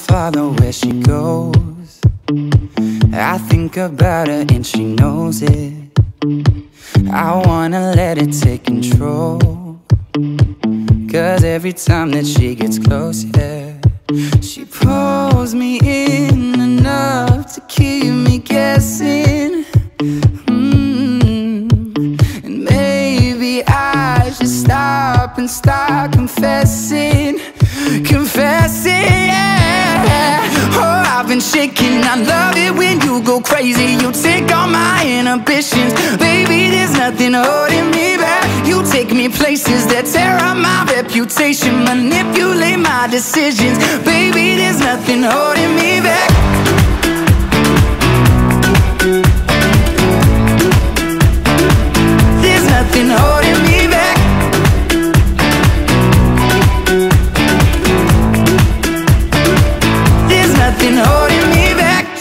follow where she goes. I think about her and she knows it. I wanna let it take control. Cause every time that she gets close, yeah She pulls me in enough to keep shaking. I love it when you go crazy. You take all my inhibitions, baby. There's nothing holding me back. You take me places that tear up my reputation, manipulate my decisions, baby. There's nothing holding me back. There's nothing holding me back. There's nothing holding me back.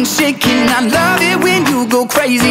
and shaking. I love it when you go crazy.